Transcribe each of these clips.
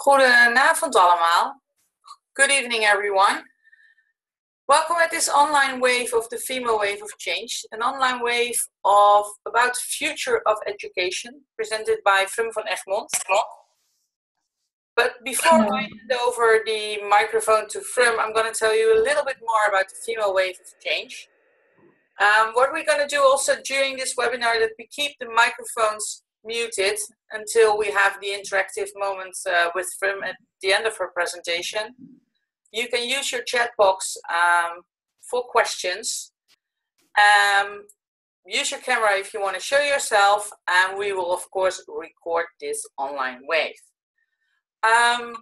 Goedenavond allemaal. Good evening everyone. Welcome at this online wave of the female wave of change, an online wave of about the future of education presented by Frum van Egmond. But before I hand over the microphone to Frum, I'm going to tell you a little bit more about the female wave of change. Um, what we're going to do also during this webinar that we keep the microphones muted until we have the interactive moments uh, with Frum at the end of her presentation. You can use your chat box um, for questions. Um, use your camera if you want to show yourself, and we will, of course, record this online wave. Um,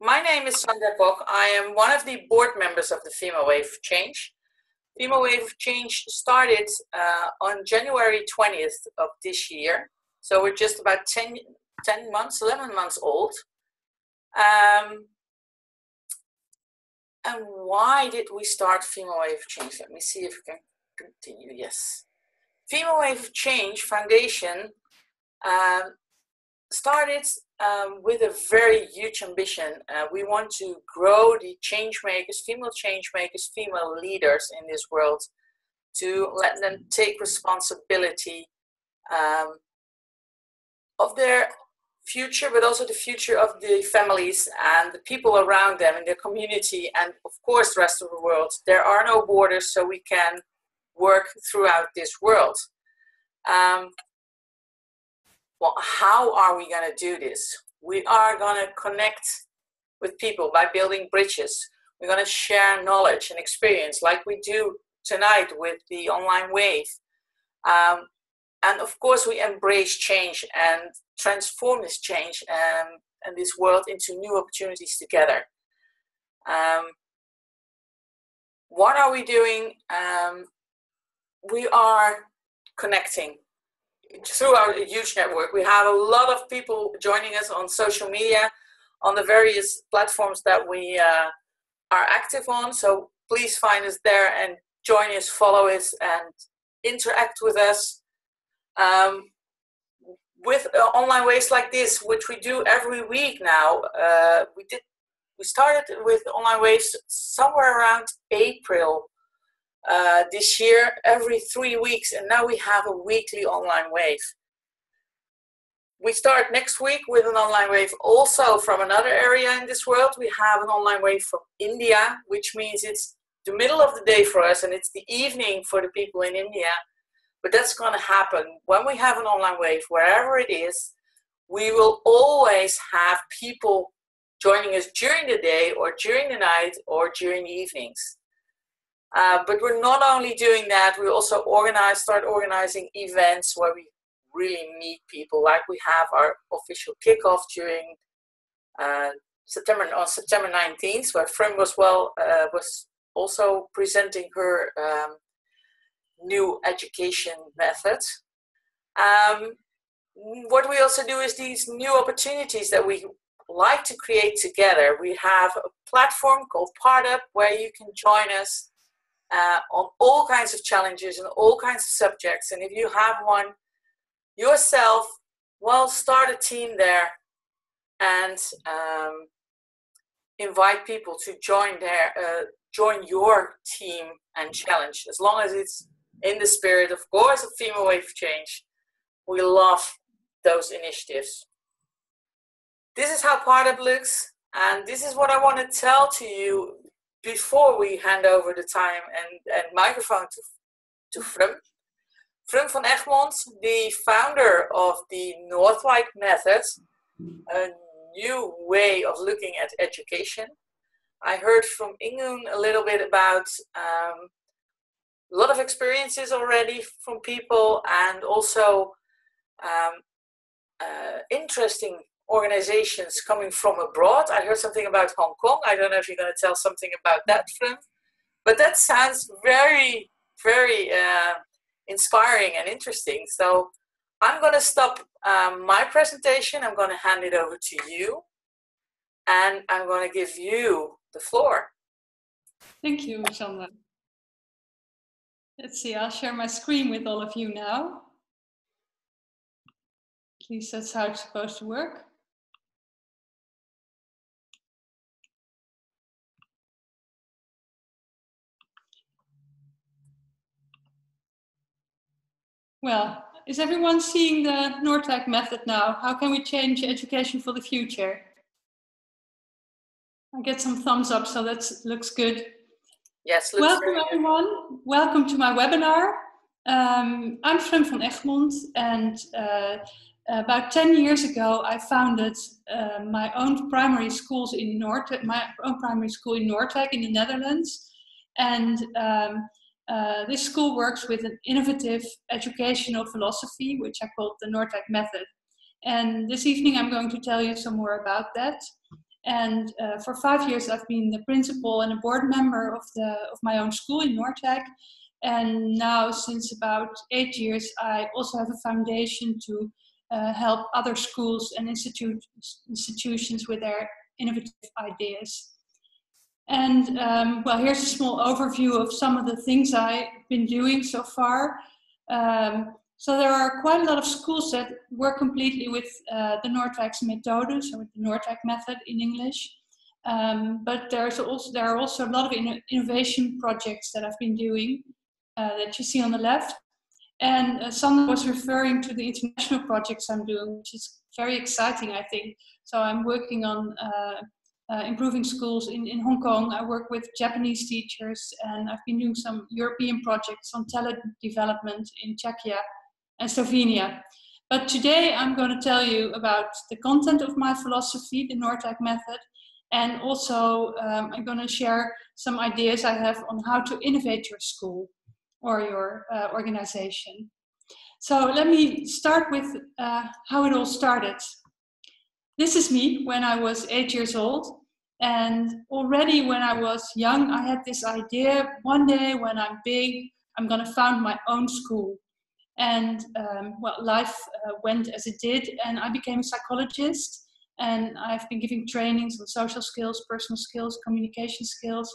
my name is Sandra Kok. I am one of the board members of the Female Wave Change. Female Wave Change started uh, on January 20th of this year. So we're just about 10, 10 months, 11 months old. Um, and why did we start Female Wave Change? Let me see if we can continue. Yes. Female Wave Change Foundation um, started um, with a very huge ambition. Uh, we want to grow the change makers, female change makers, female leaders in this world, to let them take responsibility um, of their future, but also the future of the families and the people around them in their community, and of course, the rest of the world. There are no borders, so we can work throughout this world. Um, well, how are we going to do this? We are going to connect with people by building bridges. We're going to share knowledge and experience like we do tonight with the online wave. Um, and of course, we embrace change and transform this change and, and this world into new opportunities together. Um, what are we doing? Um, we are connecting through our huge network. We have a lot of people joining us on social media, on the various platforms that we uh, are active on. So please find us there and join us, follow us, and interact with us. Um, with uh, online ways like this, which we do every week now, uh, we did. We started with online waves somewhere around April uh, this year every three weeks, and now we have a weekly online wave. We start next week with an online wave also from another area in this world. We have an online wave from India, which means it's the middle of the day for us and it's the evening for the people in India. But that's going to happen when we have an online wave, wherever it is. We will always have people joining us during the day or during the night or during the evenings. Uh, but we're not only doing that, we also organize, start organizing events where we really meet people, like we have our official kickoff during uh, September on September 19th, where Frum was well uh, was also presenting her um, new education methods. Um, what we also do is these new opportunities that we like to create together. We have a platform called PartUp where you can join us uh, on all kinds of challenges and all kinds of subjects. And if you have one yourself, well, start a team there and um, invite people to join their uh, join your team and challenge. As long as it's in the spirit, of course, of female wave change. We love those initiatives. This is how PartUp looks, and this is what I want to tell to you before we hand over the time and, and microphone to, to Frum. Frum van Egmond, the founder of the Noordwijk Method, a new way of looking at education. I heard from Ingun a little bit about um, a lot of experiences already from people and also um, uh, interesting organizations coming from abroad. I heard something about Hong Kong. I don't know if you're going to tell something about that, Flynn. But that sounds very, very uh, inspiring and interesting. So I'm going to stop um, my presentation. I'm going to hand it over to you. And I'm going to give you the floor. Thank you, Sandra. Let's see, I'll share my screen with all of you now. At least that's how it's supposed to work. Well, is everyone seeing the Noordwijk method now? How can we change education for the future? I get some thumbs up, so that looks good. Yes, welcome everyone. Welcome to my webinar. Um, I'm Frum van Egmond, and uh, about 10 years ago, I founded uh, my own primary schools in Noord, my own primary school in Noordwijk in the Netherlands. And um, uh, this school works with an innovative educational philosophy, which I call the Noordwijk method. And this evening, I'm going to tell you some more about that. And uh, for five years, I've been the principal and a board member of the of my own school in Noordwijk. And now, since about eight years, I also have a foundation to uh, help other schools and institutions with their innovative ideas. And um, well, here's a small overview of some of the things I've been doing so far. Um, so there are quite a lot of schools that work completely with uh, the Noordwijkse methode, so with the Noordwijk method in English. Um, but there's also there are also a lot of in innovation projects that I've been doing uh, that you see on the left. And uh, someone was referring to the international projects I'm doing, which is very exciting, I think. So I'm working on uh, uh, improving schools in, in Hong Kong. I work with Japanese teachers, and I've been doing some European projects on talent development in Czechia and Slovenia. But today I'm going to tell you about the content of my philosophy, the Noordwijk method, and also um, I'm going to share some ideas I have on how to innovate your school or your uh, organization. So let me start with uh, how it all started. This is me when I was eight years old. And already when I was young, I had this idea one day when I'm big, I'm going to found my own school. And um, well, life uh, went as it did, and I became a psychologist. And I've been giving trainings on social skills, personal skills, communication skills.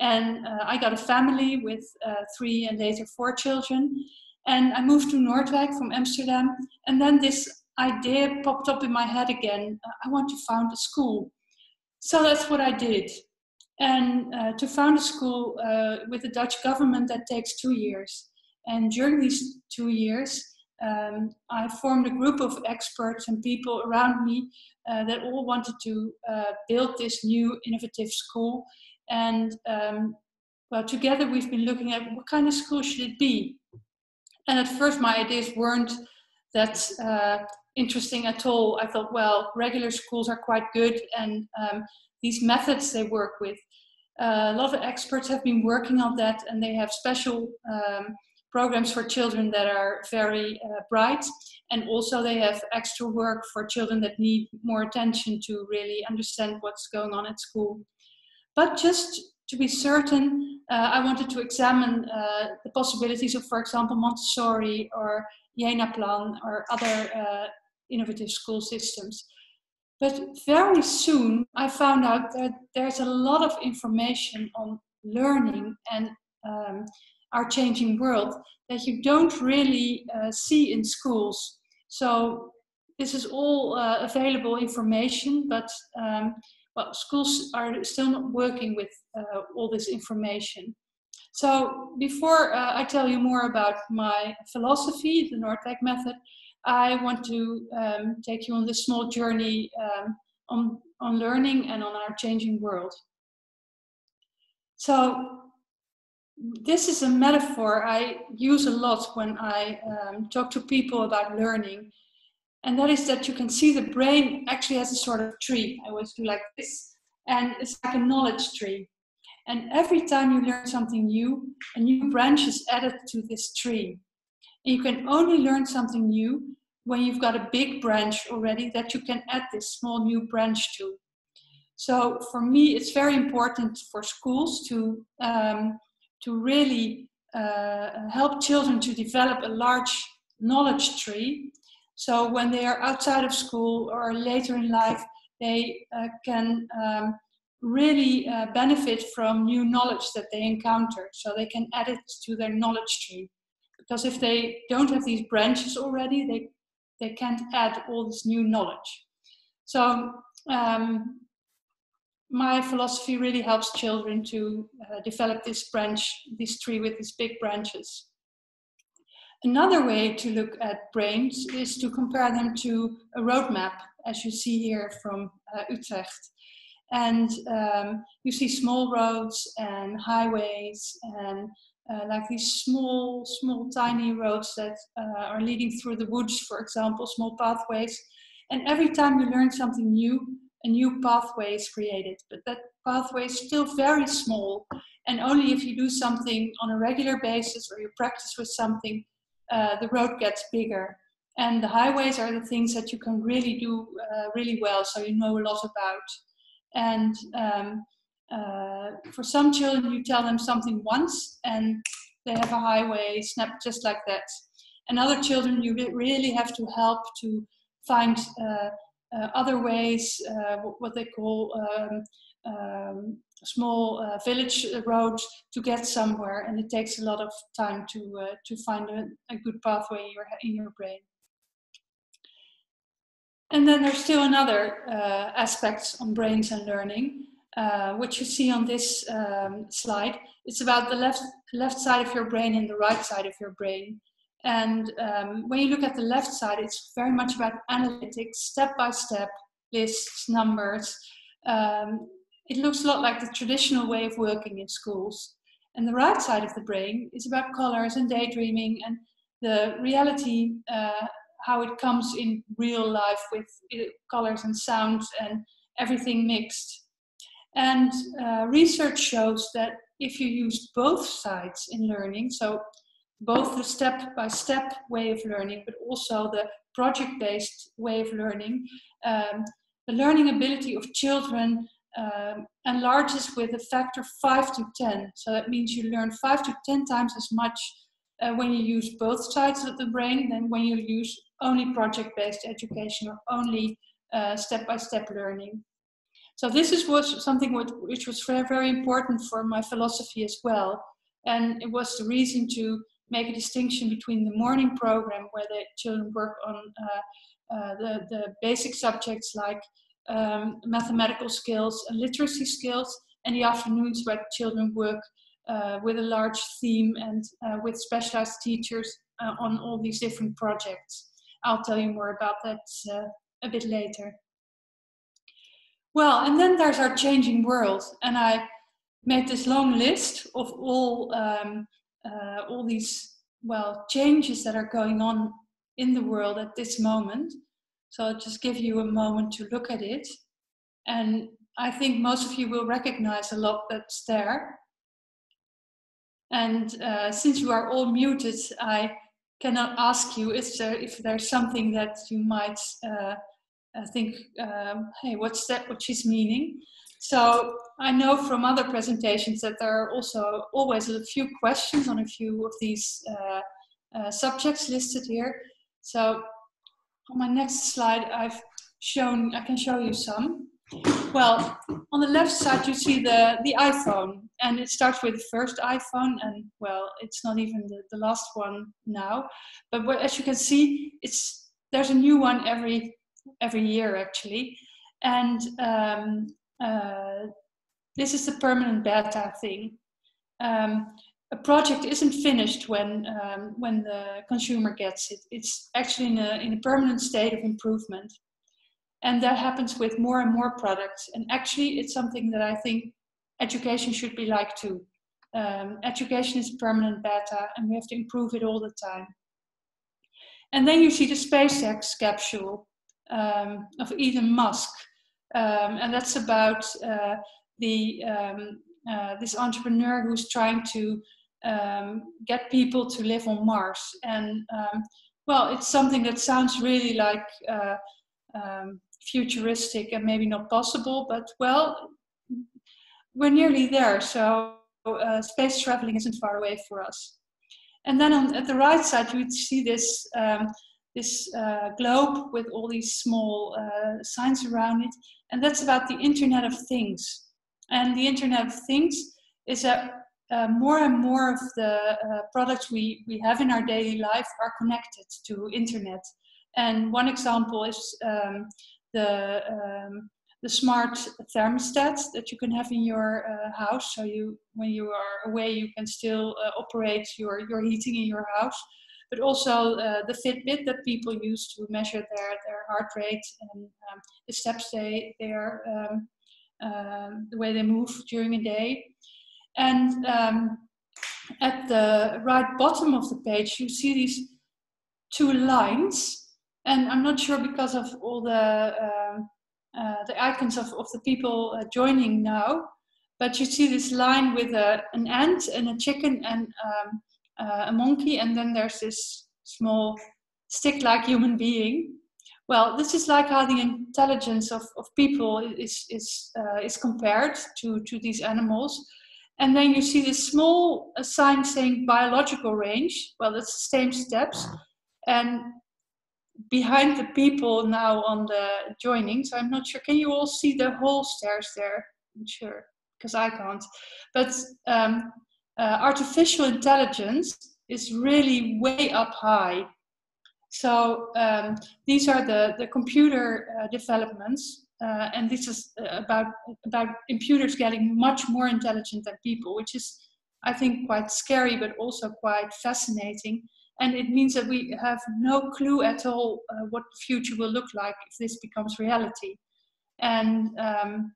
And uh, I got a family with uh, three and later four children. And I moved to Noordwijk from Amsterdam. And then this idea popped up in my head again I want to found a school. So that's what I did. And uh, to found a school uh, with the Dutch government, that takes two years. And during these two years, um, I formed a group of experts and people around me uh, that all wanted to uh, build this new innovative school and um, well, together we've been looking at what kind of school should it be. And at first, my ideas weren't that uh, interesting at all. I thought, well, regular schools are quite good, and um, these methods they work with. Uh, a lot of experts have been working on that, and they have special um, programs for children that are very uh, bright, and also they have extra work for children that need more attention to really understand what's going on at school. But just to be certain, uh, I wanted to examine uh, the possibilities of, for example, Montessori or Jena Plan or other uh, innovative school systems. But very soon, I found out that there's a lot of information on learning and um, our changing world that you don't really uh, see in schools. So this is all uh, available information, but um, well, schools are still not working with uh, all this information. So before uh, I tell you more about my philosophy, the Noordwijk method, I want to um, take you on this small journey um, on, on learning and on our changing world. So this is a metaphor I use a lot when I um, talk to people about learning and that is that you can see the brain actually has a sort of tree. I always do like this, and it's like a knowledge tree. And every time you learn something new, a new branch is added to this tree. And you can only learn something new when you've got a big branch already that you can add this small new branch to. So for me, it's very important for schools to um, to really uh, help children to develop a large knowledge tree so when they are outside of school or later in life, they uh, can um, really uh, benefit from new knowledge that they encounter. So they can add it to their knowledge tree. Because if they don't have these branches already, they, they can't add all this new knowledge. So um, my philosophy really helps children to uh, develop this branch, this tree with these big branches. Another way to look at brains is to compare them to a roadmap, as you see here from uh, Utrecht. And um, you see small roads and highways and uh, like these small, small, tiny roads that uh, are leading through the woods, for example, small pathways. And every time you learn something new, a new pathway is created. But that pathway is still very small. And only if you do something on a regular basis or you practice with something, uh, the road gets bigger. And the highways are the things that you can really do uh, really well, so you know a lot about. And um, uh, for some children, you tell them something once and they have a highway snap just like that. And other children, you really have to help to find uh, uh, other ways, uh, what they call um, um, small uh, village roads to get somewhere, and it takes a lot of time to to find a, a, good pathway in your in your brain. And then there's still another aspect on brains and learning, uh, which you see on this um, slide. It's about the left left side of your brain and the right side of your brain. And um, when you look at the left side, it's very much about analytics, step by step, lists, numbers. Um, it looks a lot like the traditional way of working in schools. And the right side of the brain is about colors and daydreaming and the reality, uh, how it comes in real life with uh, colors and sounds and everything mixed. And uh, research shows that if you use both sides in learning, so both the step by step way of learning, but also the project based way of learning, um, the learning ability of children um, enlarges with a factor 5 to 10. So that means you learn 5 to 10 times as much uh, when you use both sides of the brain than when you use only project-based education or only uh, step-by-step -step learning. So this is was something which was very, very important for my philosophy as well. And it was the reason to make a distinction between the morning program where the children work on uh, uh the, the basic subjects like um, mathematical skills and literacy skills, and the afternoons where children work uh, with a large theme and uh, with specialized teachers uh, on all these different projects. I'll tell you more about that uh, a bit later. Well, and then there's our changing world, and I made this long list of all um, uh, all these well changes that are going on in the world at this moment. So I'll just give you a moment to look at it. And I think most of you will recognize a lot that's there. And uh, since you are all muted, I cannot ask you if, there, if there's something that you might uh, uh think, um, hey, what's that, what she's meaning? So I know from other presentations that there are also always a few questions on a few of these uh, uh, subjects listed here. So on my next slide, I've shown, I can show you some. Well, on the left side, you see the, the iPhone, and it starts with the first iPhone, and well, it's not even the, the last one now. But what, as you can see, it's there's a new one every every year actually, and um, uh, this is the permanent beta thing. Um, a project isn't finished when um, when the consumer gets it. It's actually in a in a permanent state of improvement, and that happens with more and more products. And actually, it's something that I think education should be like too. Um, education is permanent beta, and we have to improve it all the time. And then you see the SpaceX capsule um, of Elon Musk, um, and that's about uh, the um, uh, this entrepreneur who's trying to um, get people to live on Mars. And um, well, it's something that sounds really like uh, um, futuristic and maybe not possible, but well, we're nearly there. So uh, space traveling isn't far away for us. And then on, at the right side, you see this um, this uh, globe with all these small uh, signs around it, and that's about the Internet of Things. And the Internet of Things is that uh, more and more of the uh, products we, we have in our daily life are connected to internet. And one example is um, the, um, the smart thermostat that you can have in your uh, house. So you, when you are away, you can still uh, operate your, your heating in your house. But also uh, the Fitbit that people use to measure their, their heart rate and um, the steps they, they are, um, um, the way they move during a day. And um, at the right bottom of the page, you see these two lines. And I'm not sure because of all the, uh, uh, the icons of, of the people uh, joining now, but you see this line with a, an ant and a chicken and um, uh, a monkey, and then there's this small stick-like human being. Well, this is like how the intelligence of, of people is, is, uh, is compared to, to these animals. And then you see this small sign saying biological range. Well, it's the same steps. And behind the people now on the joining, so I'm not sure, can you all see the whole stairs there? I'm sure because I can't. But um, uh, artificial intelligence is really way up high. So um, these are the, the computer uh, developments, uh, and this is uh, about, about computers getting much more intelligent than people, which is, I think, quite scary, but also quite fascinating. And it means that we have no clue at all uh, what the future will look like if this becomes reality. And um,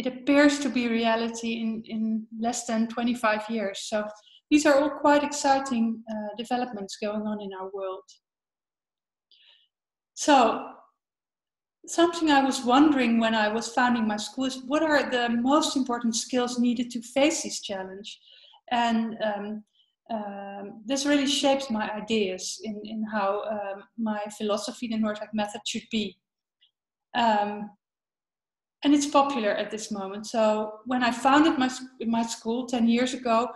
it appears to be reality in, in less than 25 years. So these are all quite exciting uh, developments going on in our world. So something I was wondering when I was founding my school is what are the most important skills needed to face this challenge? And um, um, this really shapes my ideas in, in how um, my philosophy, the Noordwijk method, should be. Um, and it's popular at this moment. So when I founded my my school ten years ago,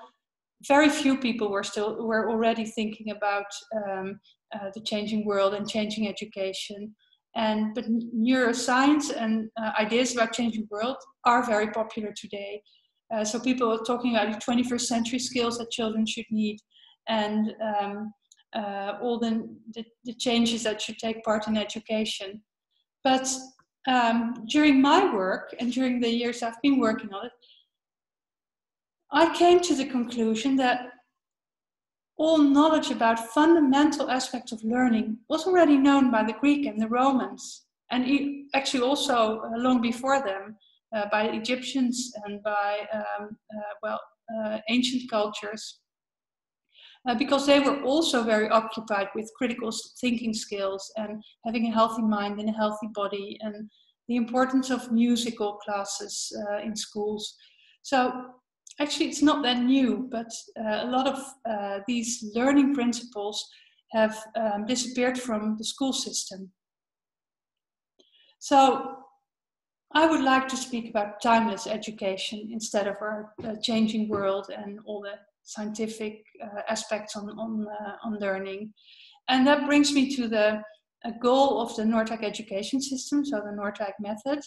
very few people were still were already thinking about um, uh, the changing world and changing education. And but neuroscience and uh, ideas about changing world are very popular today. Uh, so people are talking about the 21st century skills that children should need, and um, uh, all the, the, the changes that should take part in education. But um, during my work and during the years I've been working on it, I came to the conclusion that all knowledge about fundamental aspects of learning was already known by the Greek and the Romans, and actually also uh, long before them uh, by Egyptians and by um, uh, well uh, ancient cultures uh, because they were also very occupied with critical thinking skills and having a healthy mind and a healthy body and the importance of musical classes uh, in schools. So actually it's not that new, but uh, a lot of uh, these learning principles have um, disappeared from the school system. So I would like to speak about timeless education instead of our uh, changing world and all the scientific uh, aspects on, on, uh, on learning. And that brings me to the goal of the Noordwijk education system, so the Noordwijk method.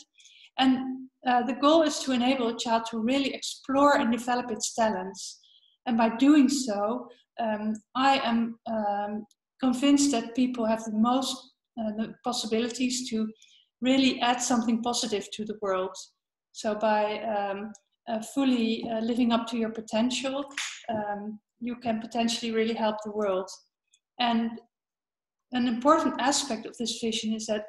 And uh, the goal is to enable a child to really explore and develop its talents. And by doing so, um, I am um, convinced that people have the most uh, the possibilities to really add something positive to the world. So by um, uh, fully uh, living up to your potential, um, you can potentially really help the world. And an important aspect of this vision is that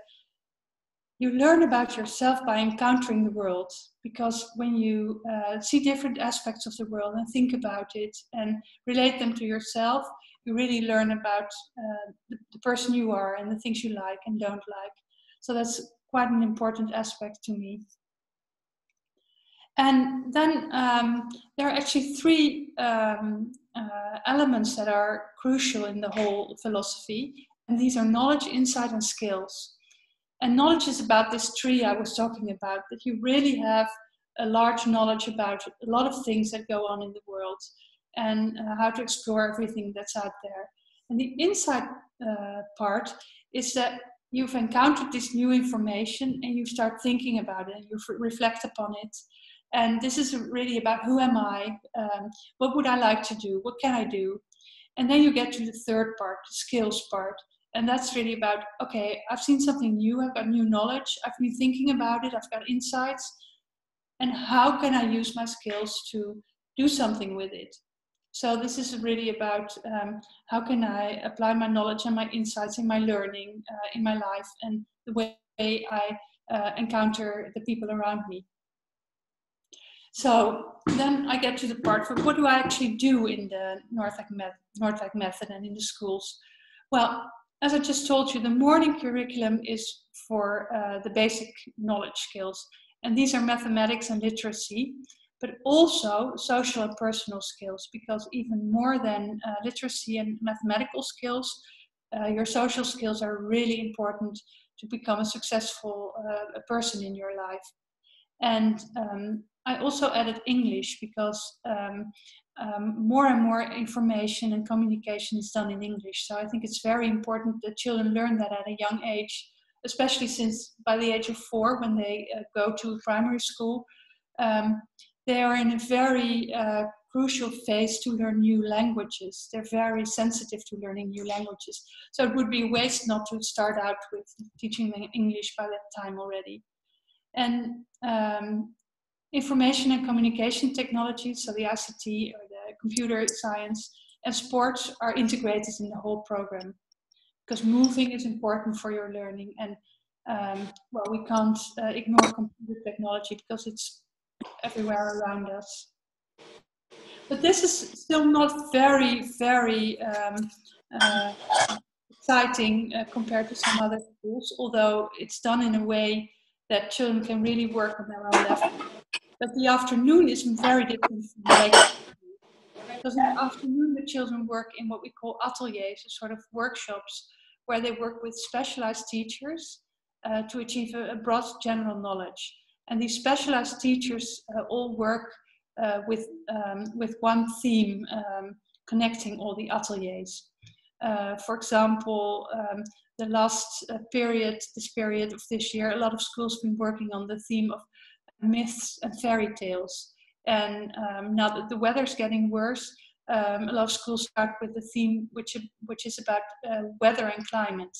you learn about yourself by encountering the world because when you uh, see different aspects of the world and think about it and relate them to yourself you really learn about uh, the, the, person you are and the things you like and don't like so that's quite an important aspect to me and then um, there are actually three um, uh, elements that are crucial in the whole philosophy and these are knowledge, insight, and skills. And knowledge is about this tree I was talking about, that you really have a large knowledge about a lot of things that go on in the world and uh, how to explore everything that's out there. And the insight uh, part is that you've encountered this new information and you start thinking about it and you reflect upon it. And this is really about who am I? Um, what would I like to do? What can I do? And then you get to the third part, the skills part and that's really about okay i've seen something new i've got new knowledge i've been thinking about it i've got insights and how can i use my skills to do something with it So this is really about um, how can I apply my knowledge and my insights in my learning uh, in my life and the way I uh, encounter the people around me. So then I get to the part for what do I actually do in the Noordwijk, met- method and in the schools? Well, as I just told you, the morning curriculum is for uh, the basic knowledge skills. And these are mathematics and literacy, but also social and personal skills, because even more than uh, literacy and mathematical skills, uh, your social skills are really important to become a successful uh, person in your life. And um, I also added English because um, um, more and more information and communication is done in English. So I think it's very important that children learn that at a young age, especially since by the age of four, when they uh, go to primary school, um, they are in a very uh, crucial phase to learn new languages. They're very sensitive to learning new languages. So it would be a waste not to start out with teaching them English by that time already. And um, information and communication technology, so the ICT or the computer science, and sports are integrated in the whole program because moving is important for your learning. And um, well, we can't uh, ignore computer technology because it's everywhere around us. But this is still not very, very um, uh, exciting uh, compared to some other schools, although it's done in a way that children can really work on their own level. But the afternoon is very different from the because in the afternoon the children work in what we call ateliers, a sort of workshops where they work with specialized teachers uh, to achieve a, a, broad general knowledge. And these specialized teachers uh, all work uh, with, um, with one theme um, connecting all the ateliers. Uh, for example, um, the last uh, period, this period of this year, a lot of schools have been working on the theme of myths and fairy tales. And um, now that the weather's getting worse, um, a lot of schools start with the theme which, which is about uh, weather and climate.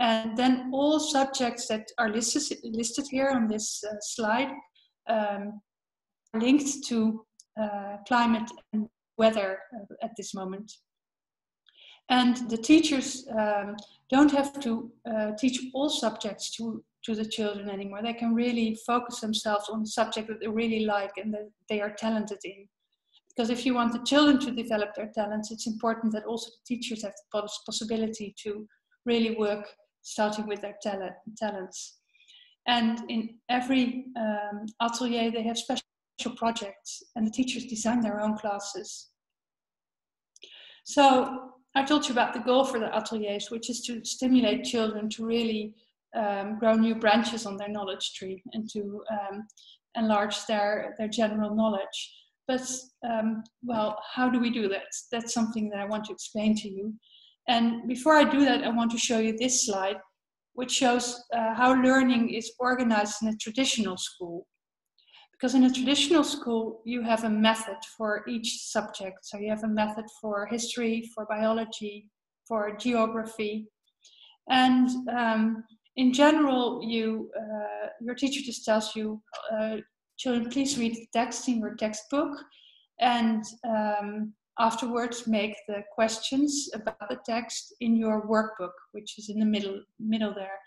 And then all subjects that are listed, listed here on this uh, slide um, linked to uh, climate and weather uh, at this moment. And the teachers um, don't have to uh, teach all subjects to to the children anymore. They can really focus themselves on the subject that they really like and that they are talented in. Because if you want the children to develop their talents, it's important that also the teachers have the possibility to really work starting with their talent, talents. And in every um, atelier, they have special projects, and the teachers design their own classes. So I told you about the goal for the ateliers, which is to stimulate children to really um, grow new branches on their knowledge tree and to um, enlarge their, their general knowledge. But, um, well, how do we do that? That's something that I want to explain to you. And before I do that, I want to show you this slide, which shows uh, how learning is organized in a traditional school. Because in a traditional school, you have a method for each subject. So you have a method for history, for biology, for geography. And um, in general, you uh, your teacher just tells you, uh, children, please read the text in your textbook, and um, afterwards make the questions about the text in your workbook, which is in the middle middle there,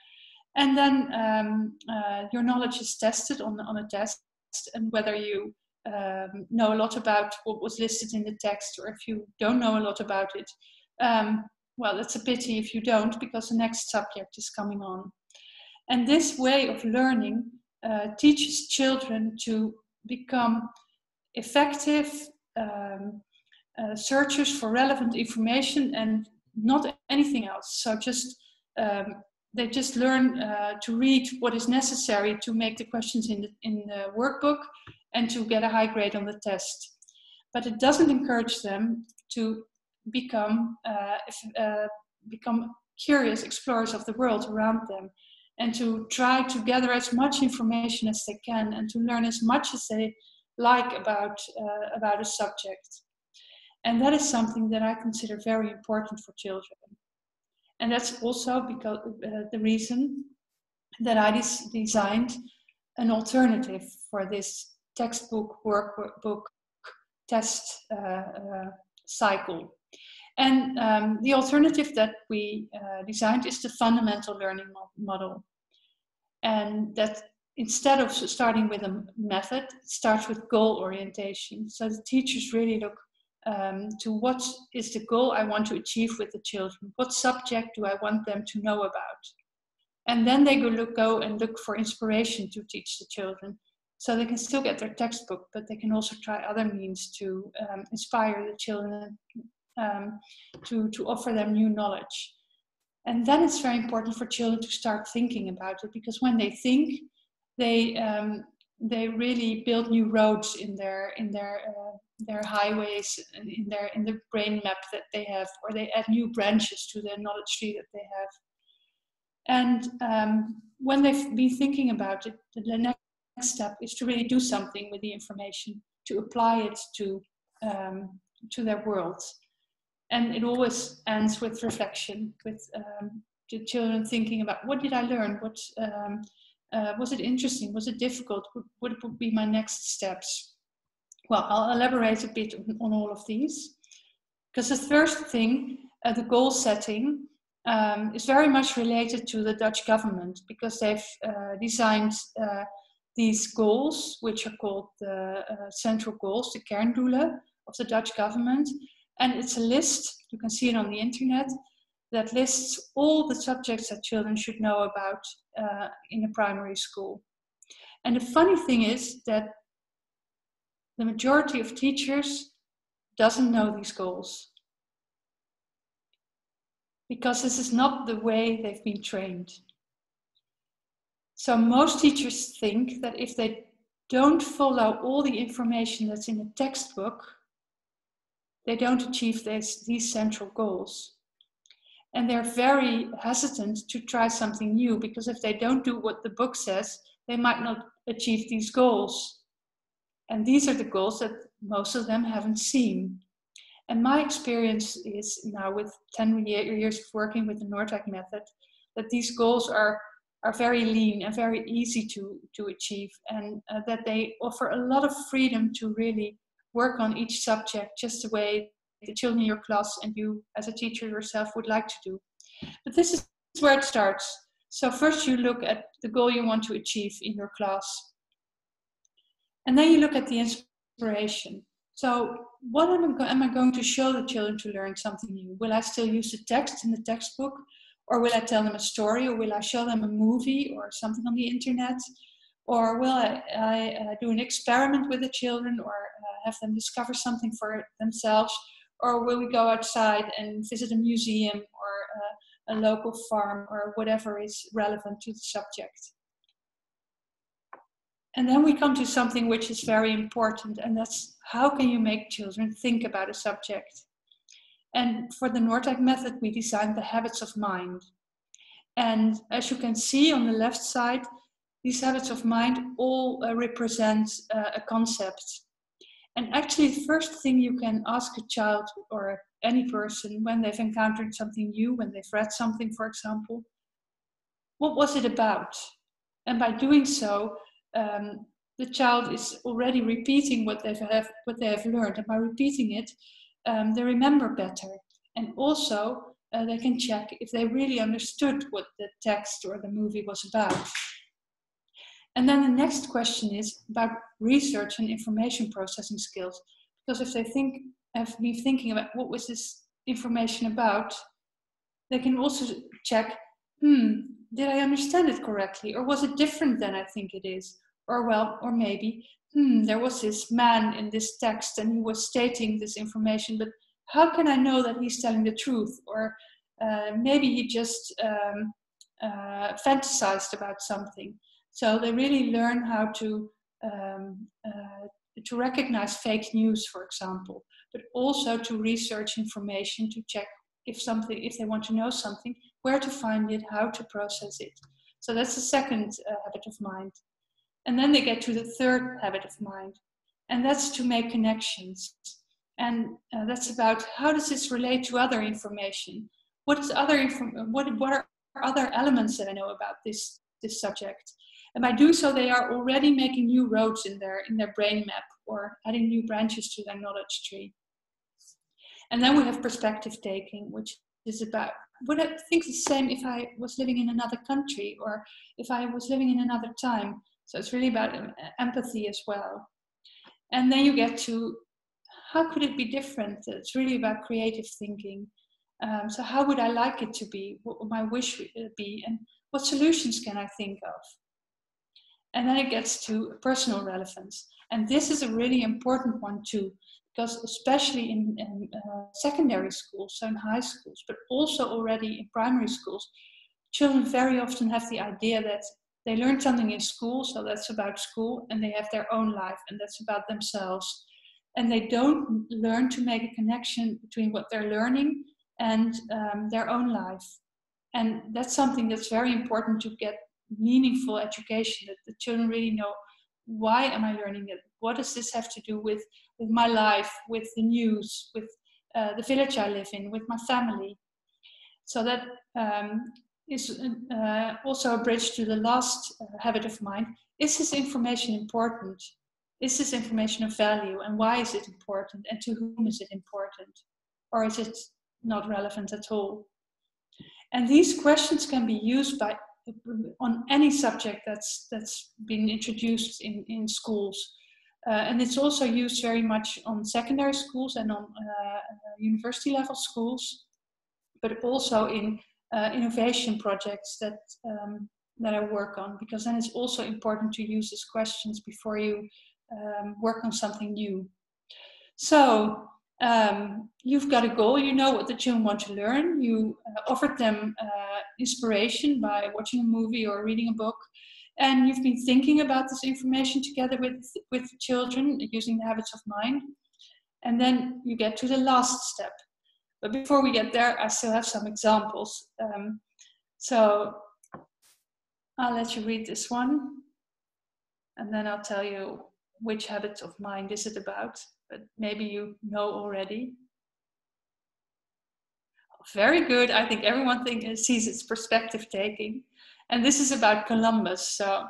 and then um, uh, your knowledge is tested on on a test, and whether you um, know a lot about what was listed in the text, or if you don't know a lot about it. Um, well, it's a pity if you don't, because the next subject is coming on. And this way of learning uh, teaches children to become effective um, uh, searchers for relevant information and not anything else. So just um, they just learn uh, to read what is necessary to make the questions in the, in the workbook and to get a high grade on the test. But it doesn't encourage them to become uh, uh, become curious explorers of the world around them and to try to gather as much information as they can and to learn as much as they like about uh, about a subject and that is something that i consider very important for children and that's also because uh, the reason that i des- designed an alternative for this textbook workbook test uh, cycle. And um, the alternative that we uh, designed is the fundamental learning mo model. And that instead of starting with a method, it starts with goal orientation. So the teachers really look um, to what is the goal I want to achieve with the children? What subject do I want them to know about? And then they go, look, go and look for inspiration to teach the children. So they can still get their textbook, but they can also try other means to um, inspire the children um, to, to offer them new knowledge. And then it's very important for children to start thinking about it because when they think, they um, they really build new roads in their in their uh, their highways in their in the brain map that they have, or they add new branches to the knowledge tree that they have. And um, when they've been thinking about it, the next step is to really do something with the information, to apply it to um, to their world and it always ends with reflection, with um, the children thinking about what did I learn? What um, uh, was it interesting? Was it difficult? What, would be my next steps? Well, I'll elaborate a bit on, all of these. Because the first thing, uh, the goal setting, um, is very much related to the Dutch government because they've uh, designed uh, these goals, which are called the uh, central goals, the kerndoelen of the Dutch government. And it's a list, you can see it on the internet, that lists all the subjects that children should know about uh, in a primary school. And the funny thing is that the majority of teachers doesn't know these goals because this is not the way they've been trained. So most teachers think that if they don't follow all the information that's in the textbook, they don't achieve this, these central goals. And they're very hesitant to try something new because if they don't do what the book says, they might not achieve these goals. And these are the goals that most of them haven't seen. And my experience is now with 10 years of working with the Noordwijk method, that these goals are, are very lean and very easy to, to achieve, and uh, that they offer a lot of freedom to really work on each subject just the way the children in your class and you as a teacher yourself would like to do. But this is where it starts. So first you look at the goal you want to achieve in your class. And then you look at the inspiration. So what am I, am I going to show the children to learn something new? Will I still use the text in the textbook? Or will I tell them a story? Or will I show them a movie or something on the internet? Or will I, I uh, do an experiment with the children or uh, have them discover something for themselves? Or will we go outside and visit a museum or a, a local farm or whatever is relevant to the subject? And then we come to something which is very important, and that's how can you make children think about a subject? And for the Noordwijk method, we designed the habits of mind. And as you can see on the left side, these habits of mind all uh, represent uh, a concept. And actually, the first thing you can ask a child or any person when they've encountered something new, when they've read something, for example, what was it about? And by doing so, um, the child is already repeating what they've have, what they have learned, and by repeating it, um, they remember better. And also, uh, they can check if they really understood what the text or the movie was about. And then the next question is about research and information processing skills. Because if they think have been thinking about what was this information about, they can also check, hmm, did I understand it correctly? Or was it different than I think it is? Or well, or maybe, hmm, there was this man in this text and he was stating this information, but how can I know that he's telling the truth? Or uh, maybe he just um, uh, fantasized about something. So they really learn how to um, uh, to recognize fake news, for example, but also to research information to check if something, if they want to know something, where to find it, how to process it. So that's the second uh, habit of mind. And then they get to the third habit of mind, and that's to make connections. And uh, that's about how does this relate to other information? What is other inform- what, what are other elements that I know about this, this subject? And by doing so, they are already making new roads in their, in their brain map or adding new branches to their knowledge tree. And then we have perspective taking, which is about would I think the same if I was living in another country or if I was living in another time. So it's really about empathy as well. And then you get to how could it be different? It's really about creative thinking. Um, so how would I like it to be? What would my wish be? And what solutions can I think of? And then it gets to personal relevance. And this is a really important one too, because especially in, in uh, secondary schools, so in high schools, but also already in primary schools, children very often have the idea that they learn something in school, so that's about school, and they have their own life, and that's about themselves. And they don't learn to make a connection between what they're learning and um, their own life. And that's something that's very important to get meaningful education, that the children really know why am I learning it? What does this have to do with, with my life, with the news, with uh, the village I live in, with my family? So that um, is uh, also a bridge to the last uh, habit of mine. Is this information important? Is this information of value? And why is it important? And to whom is it important? Or is it not relevant at all? And these questions can be used by on any subject that's that's been introduced in in schools. Uh, and it's also used very much on secondary schools and on uh, university level schools, but also in uh, innovation projects that um, that I work on because then it's also important to use these questions before you um, work on something new. So um, you've got a goal, you know what the children want to learn. You uh, offered them uh, inspiration by watching a movie or reading a book, and you've been thinking about this information together with with children using the habits of mind. And then you get to the last step, but before we get there, I still have some examples. Um, so I'll let you read this one, and then I'll tell you which habits of mind is it about, but maybe you know already. Very good. I think everyone think, sees its perspective taking. And this is about Columbus. So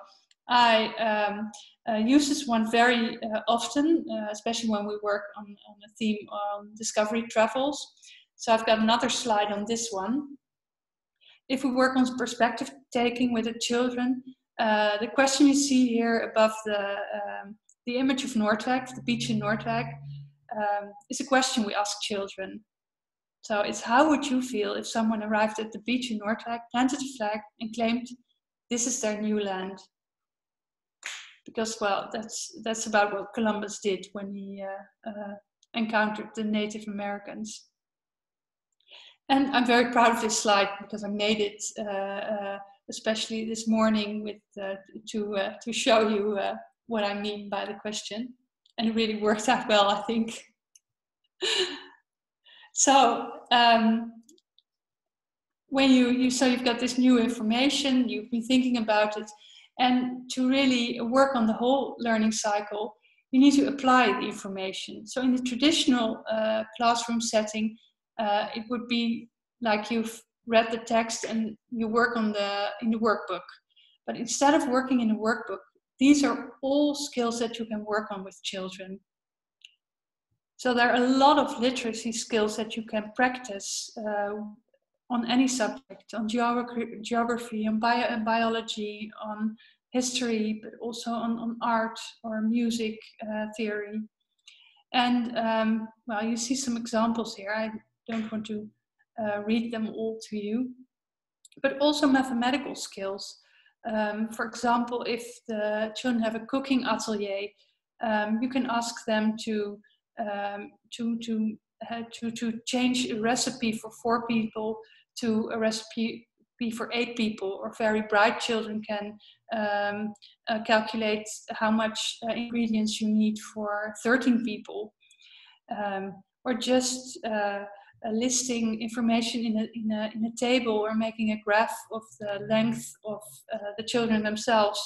I um, uh, use this one very uh, often, uh, especially when we work on, on a theme on discovery travels. So I've got another slide on this one. If we work on perspective taking with the children, uh, the question you see here above the, um, the image of Noordwijk, the beach in Noordwijk, um, is a question we ask children. So it's how would you feel if someone arrived at the beach in Noordwijk, planted a flag, and claimed this is their new land? Because well, that's that's about what Columbus did when he uh, uh, encountered the Native Americans. And I'm very proud of this slide because I made it uh, uh, especially this morning with uh, to uh, to show you what I mean by the question, and it really worked out well, I think. so um, when you you so you've got this new information, you've been thinking about it, and to really work on the whole learning cycle, you need to apply the information. So in the traditional uh, classroom setting uh, it would be like you've read the text and you work on the in the workbook but instead of working in a workbook these are all skills that you can work on with children. So there are a lot of literacy skills that you can practice uh, on any subject on geography, on bio, biology on history but also on, on art or music uh, theory. And um, well you see some examples here. I don't want to uh, read them all to you, but also mathematical skills. Um, for example, if the children have a cooking atelier, um, you can ask them to um, to to uh, to to change a recipe for four people to a recipe for eight people. Or very bright children can um, uh, calculate how much uh, ingredients you need for 13 people, um, or just uh, listing information in a, in, a, in a table or making a graph of the length of uh, the children themselves.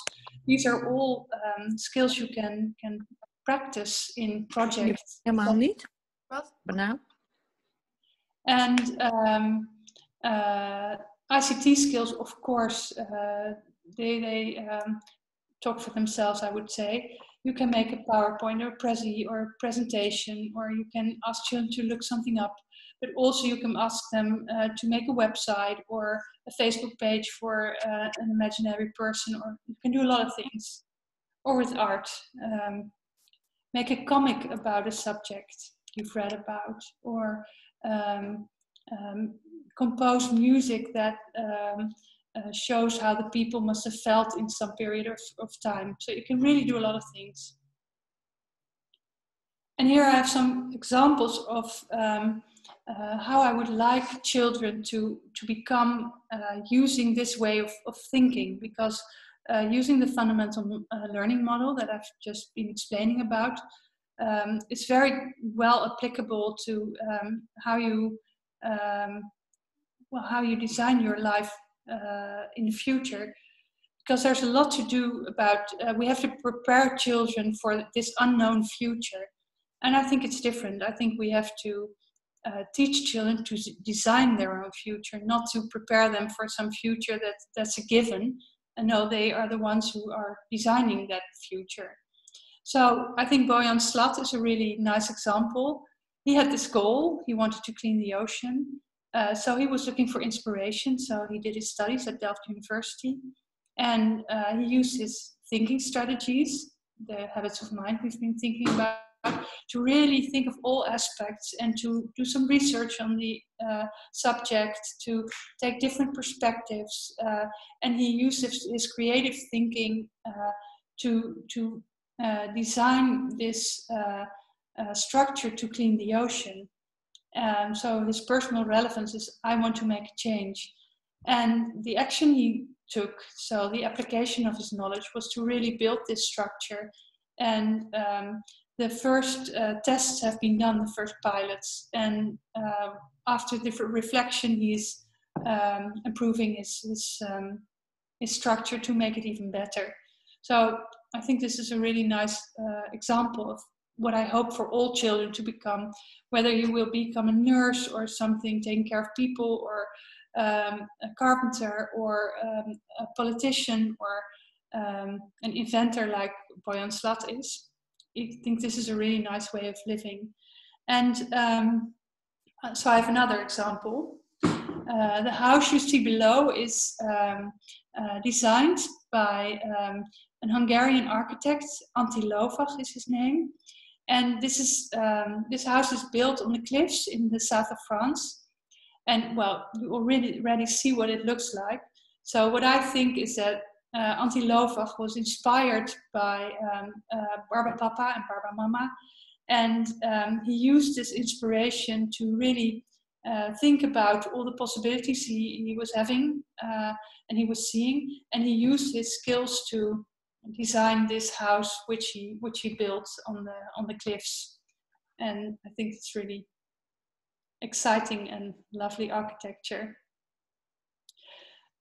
These are all um, skills you can, can practice in projects. Helemaal niet. Wat? Banaan. And um, uh, ICT skills, of course, uh, they, they um, talk for themselves, I would say. You can make a PowerPoint or a Prezi or a presentation, or you can ask children to look something up. But also, you can ask them uh, to make a website or a Facebook page for uh, an imaginary person, or you can do a lot of things. Or with art, um, make a comic about a subject you've read about, or um, um, compose music that um, uh, shows how the people must have felt in some period of, of time. So you can really do a lot of things. And here I have some examples of um, uh, how I would like children to, to become uh, using this way of, of thinking because uh, using the fundamental uh, learning model that I've just been explaining about um, is very well applicable to um, how you um, well, how you design your life uh, in the future. Because there's a lot to do about uh, we have to prepare children for this unknown future. And i think it's different. I think we have to uh, teach children to design their own future not to prepare them for some future that that's a given. And no they are the ones who are designing that future. So i think boyan slat is a really nice example. He had this goal. He wanted to clean the ocean. Uh, so he was looking for inspiration. So he did his studies at Delft University, and uh, he used his thinking strategies, the habits of mind we've been thinking about, to really think of all aspects and to do some research on the uh, subject, to take different perspectives, uh, and he uses his, creative thinking uh, to to design this structure to clean the ocean. Um, so his personal relevance is I want to make a change. And the action he took, so the application of his knowledge, was to really build this structure. And um, the first uh, tests have been done, the first pilots. And uh, after different reflection, he's um, improving his, his, um, his structure to make it even better. So I think this is a really nice uh, example of what I hope for all children to become, whether you will become a nurse or something, taking care of people, or um, a carpenter, or um, a politician, or um, an inventor like Boyan Slat is. Think this is a really nice way of living. And um, so I have another example. Uh, the house you see below is um, uh, designed by um, an Hungarian architect, Antti is his name. And this is um, this house is built on the cliffs in the south of France. And well, you already already see what it looks like. So what I think is that uh, was inspired by um, uh, Barba Papa and Barba Mama, and um, he used this inspiration to really uh, think about all the possibilities he, he was having uh, and he was seeing, and he used his skills to design this house which he which he built on the on the cliffs. And i think it's really exciting and lovely architecture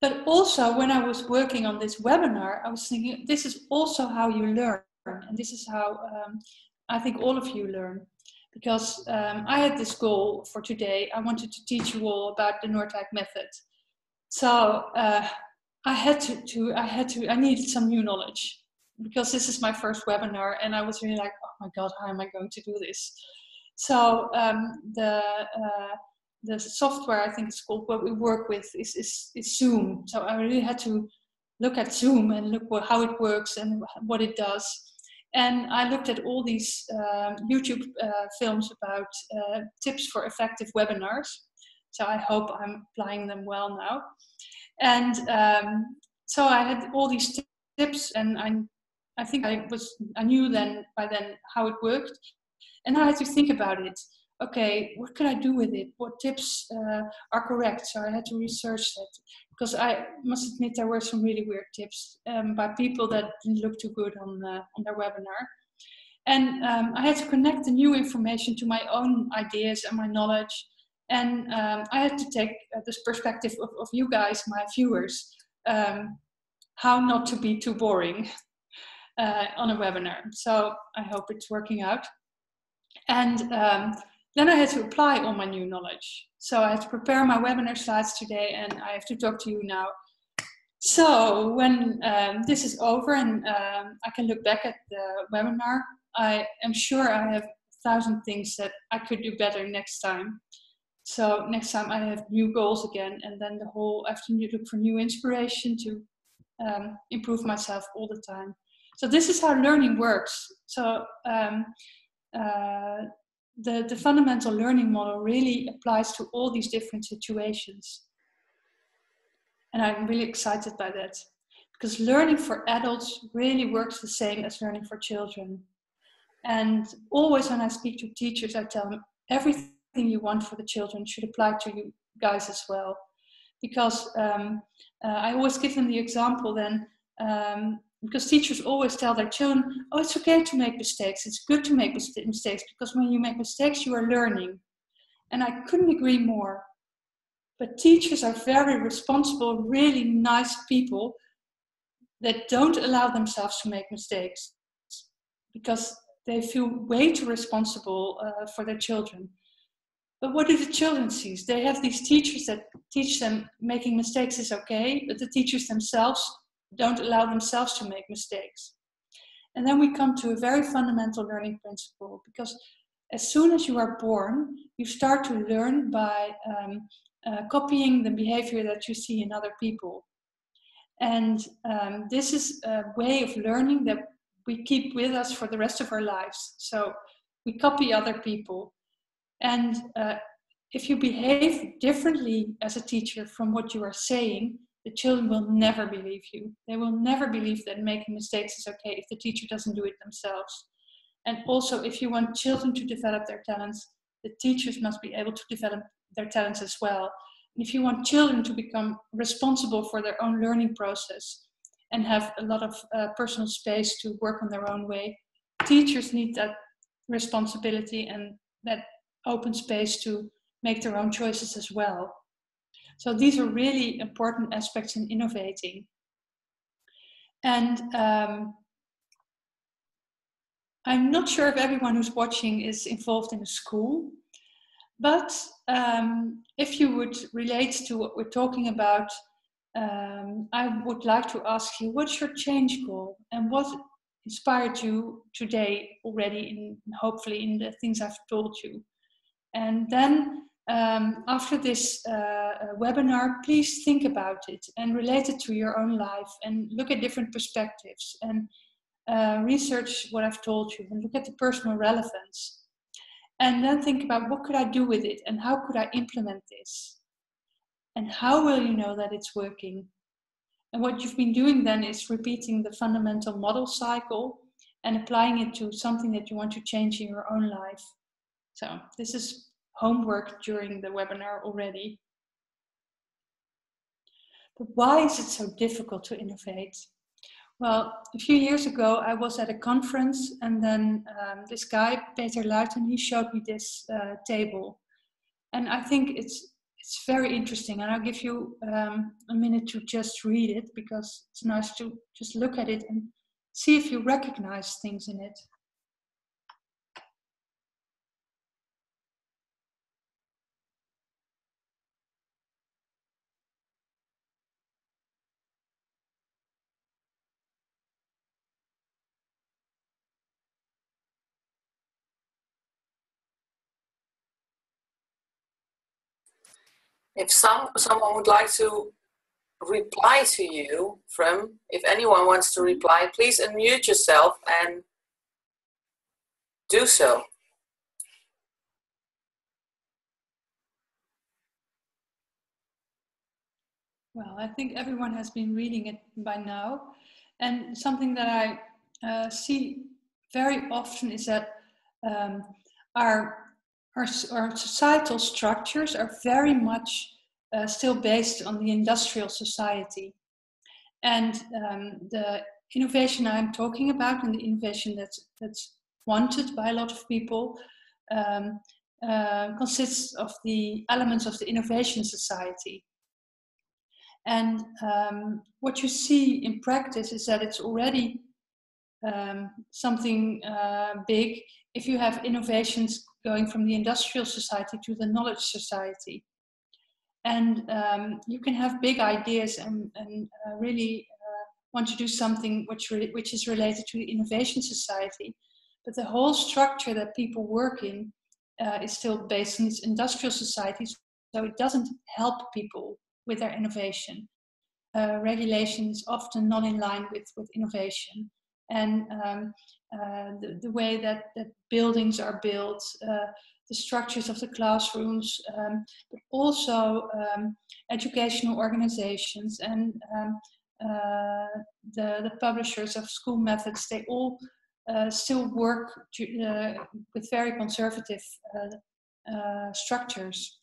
but also when i was working on this webinar i was thinking this is also how you learn. And this is how um, i think all of you learn. Because um, i had this goal for today. I wanted to teach you all about the Noordwijk method. So uh, I had to, to, I had to, I needed some new knowledge. Because this is my first webinar and I was really like, oh my God, how am I going to do this? So um, the, uh, the software, I think it's called, what we work with is, is, is Zoom. So I really had to look at Zoom and look what, how it works and what it does. And I looked at all these uh, YouTube uh, films about uh, tips for effective webinars. So I hope I'm applying them well now. And um, so I had all these tips, and I, I think I was, I knew then by then how it worked, and I had to think about it. Okay, what can I do with it? What tips uh, are correct? So I had to research that because I must admit there were some really weird tips um, by people that didn't look too good on uh, on their webinar. And um, I had to connect the new information to my own ideas and my knowledge and um, I had to take uh, this perspective of, of you guys, my viewers, um, how not to be too boring uh, on a webinar. So I hope it's working out. And um, then I had to apply all my new knowledge. So I had to prepare my webinar slides today and I have to talk to you now. so when um, this is over and um, I can look back at the webinar, I am sure I have a thousand things that I could do better next time. So next time I have new goals again, and then the whole afternoon look for new inspiration to um, improve myself all the time. So this is how learning works. So um, uh, the the fundamental learning model really applies to all these different situations. And I'm really excited by that because learning for adults really works the same as learning for children. And always when I speak to teachers, I tell them everything you want for the children should apply to you guys as well. Because um, uh, I always give them the example then, um, because teachers always tell their children, oh, it's okay to make mistakes. It's good to make mistakes because when you make mistakes, you are learning. And I couldn't agree more. But teachers are very responsible, really nice people that don't allow themselves to make mistakes because they feel way too responsible uh, for their children. But what do the children see? They have these teachers that teach them making mistakes is okay, but the teachers themselves don't allow themselves to make mistakes. And then we come to a very fundamental learning principle because as soon as you are born, you start to learn by um, uh, copying the behavior that you see in other people. And um, this is a way of learning that we keep with us for the rest of our lives. So we copy other people. And uh, if you behave differently as a teacher from what you are saying, the children will never believe you. They will never believe that making mistakes is okay if the teacher doesn't do it themselves. And also, if you want children to develop their talents, the teachers must be able to develop their talents as well. And if you want children to become responsible for their own learning process and have a lot of uh, personal space to work on their own way, teachers need that responsibility and that open space to make their own choices as well. So these are really important aspects in innovating. And um, I'm not sure if everyone who's watching is involved in a school, but um, if you would relate to what we're talking about, um, I would like to ask you what's your change goal and what inspired you today already, in, hopefully, in the things I've told you. And then um, after this uh, uh, webinar, please think about it and relate it to your own life and look at different perspectives and uh, research what I've told you and look at the personal relevance and then think about what could I do with it and how could I implement this? And how will you know that it's working? And what you've been doing then is repeating the fundamental model cycle and applying it to something that you want to change in your own life. So this is homework during the webinar already. But why is it so difficult to innovate? Well, a few years ago, I was at a conference, and then um, this guy, Peter Luiten, he showed me this uh, table, and I think it's it's very interesting. And I'll give you um, a minute to just read it because it's nice to just look at it and see if you recognize things in it. If some someone would like to reply to you from if anyone wants to reply please unmute yourself and do so. Well i think everyone has been reading it by now. And something that i uh, see very often is that um, our our, our societal structures are very much uh, still based on the industrial society. And um, the innovation I'm talking about and the innovation that's, that's wanted by a lot of people um, uh, consists of the elements of the innovation society. And um, what you see in practice is that it's already um, something uh, big if you have innovations going from the industrial society to the knowledge society. And um, you can have big ideas and, and uh, really uh, want to do something which, re- which is related to the innovation society. But the whole structure that people work in uh, is still based on this industrial societies, so it doesn't help people with their innovation. Uh, regulation is often not in line with, with innovation. And um, uh, the, the, way that, that buildings are built, uh, the structures of the classrooms, um, but also um, educational organizations and um, uh, the, the publishers of school methods, they all uh, still work to, uh, with very conservative uh, structures.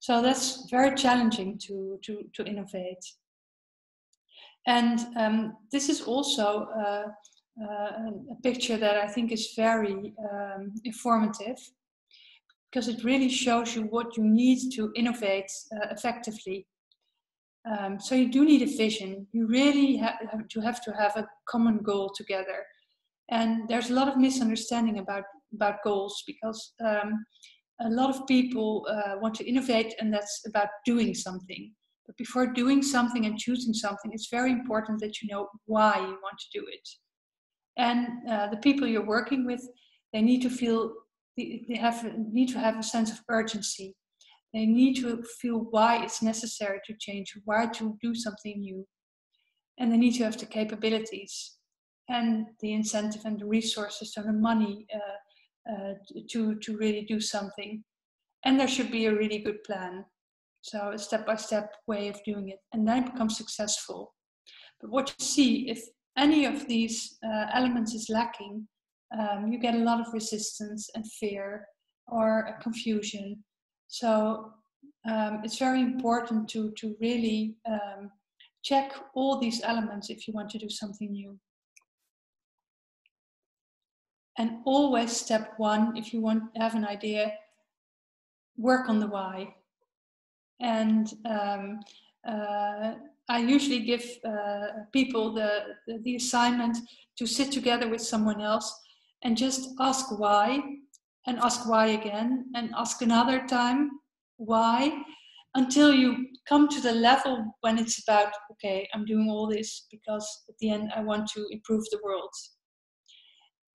So that's very challenging to, to, to innovate. And um, this is also uh, uh, a picture that I think is very um, informative because it really shows you what you need to innovate uh, effectively. Um, so you do need a vision. You really ha- have to have to have a common goal together. And there's a lot of misunderstanding about about goals because um, a lot of people uh, want to innovate, and that's about doing something. But before doing something and choosing something, it's very important that you know why you want to do it. And uh, the people you're working with, they need to feel they have need to have a sense of urgency. They need to feel why it's necessary to change, why to do something new, and they need to have the capabilities and the incentive and the resources and the money uh, uh, to to really do something. And there should be a really good plan. So a step-by-step way of doing it, and then become successful. But what you see, if any of these uh, elements is lacking, um, you get a lot of resistance and fear or confusion. So um, it's very important to, to really um, check all these elements if you want to do something new. And always step one, if you want to have an idea, work on the why. And um, uh, I usually give uh, people the, the, the assignment to sit together with someone else and just ask why and ask why again and ask another time why until you come to the level when it's about okay i'm doing all this because at the end i want to improve the world.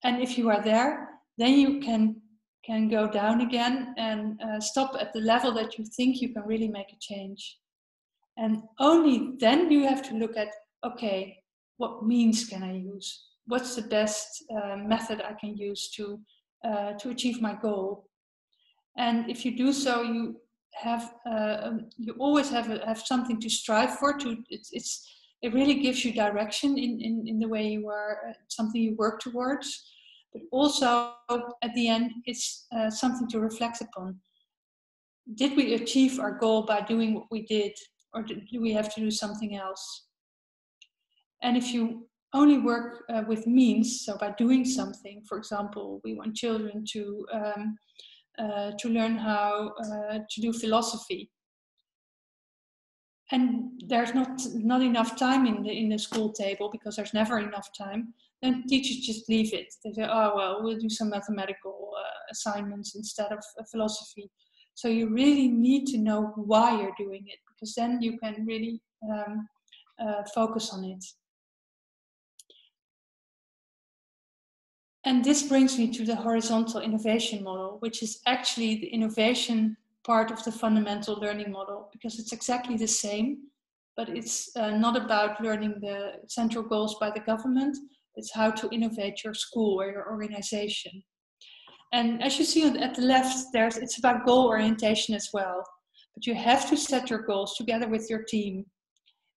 And if you are there then you can can go down again and uh, stop at the level that you think you can really make a change and only then you have to look at okay what means can i use what's the best uh, method I can use to uh, to achieve my goal. And if you do so, you have uh, um, you always have a, have something to strive for. To it's, it's it really gives you direction in, in, in the way you are uh, something you work towards. But also at the end, it's uh, something to reflect upon. Did we achieve our goal by doing what we did, or do we have to do something else? And if you only work uh, with means, so by doing something. For example, we want children to um, uh, to learn how uh, to do philosophy, and there's not not enough time in the in the school table because there's never enough time. Then teachers just leave it. They say, "Oh well, we'll do some mathematical uh, assignments instead of uh, philosophy." So you really need to know why you're doing it because then you can really um, uh, focus on it. And this brings me to the horizontal innovation model, which is actually the innovation part of the fundamental learning model because it's exactly the same, but it's uh, not about learning the central goals by the government. It's how to innovate your school or your organization. And as you see at the left, there's it's about goal orientation as well. But you have to set your goals together with your team.